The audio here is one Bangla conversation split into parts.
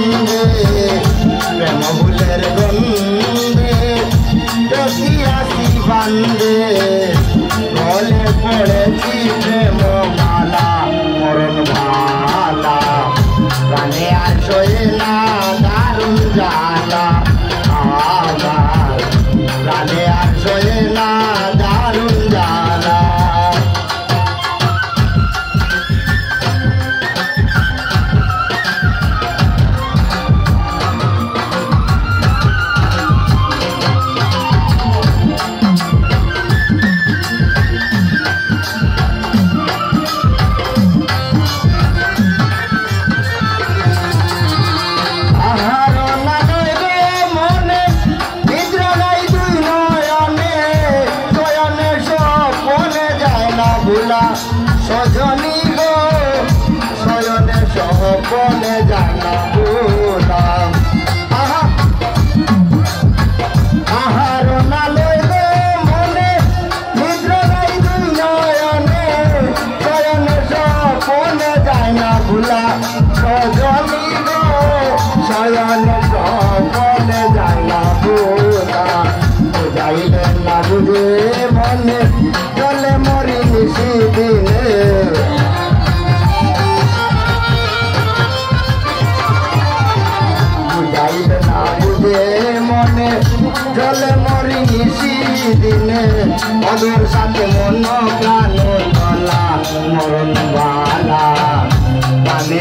Thank you. মনে জানা বোনা যাইলে লাগবে মনে চলে মরি নিশি দিনে। যাইলে লাগবে মনে চলে মরি নিশি দিনে। মধুর সাথে মন প্রাণ গলা মরণ বালা মানে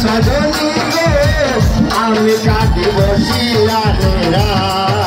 সজনী রে আমি কাটি বসিয়া রে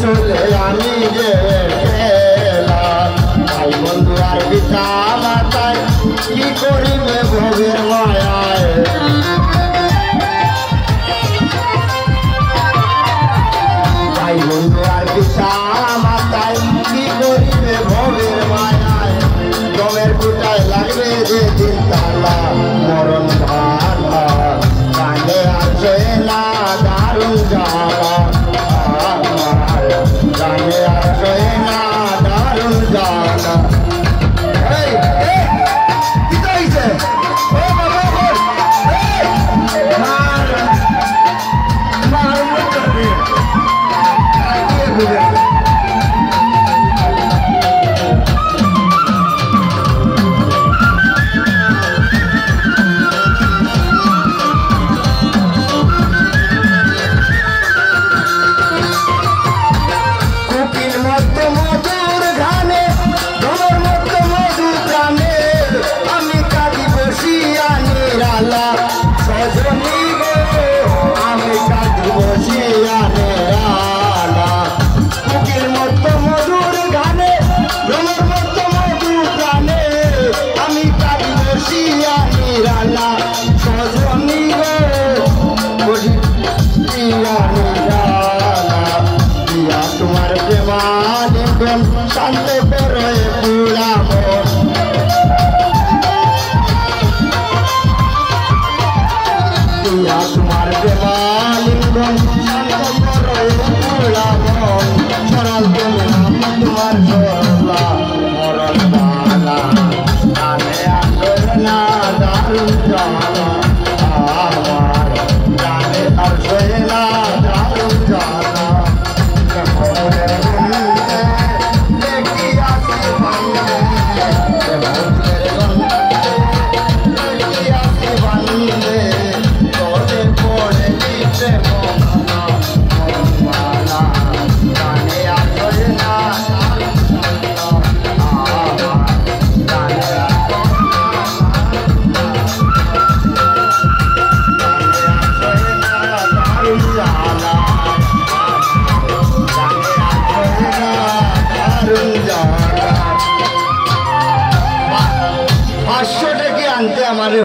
ছুলে আমি যে তাই বন্ধু, আর বিচালা তাই কি করিবে ভোগের মায়ায়? তাই বন্ধু, আর বিচালা তাই কি করিবে ভোগের মায়ায়? গমের কোটায় লাগবে যে দিন তালা মরণ ভালা কানে আছে না দারুণ যা I'm Shante Perre Jam on.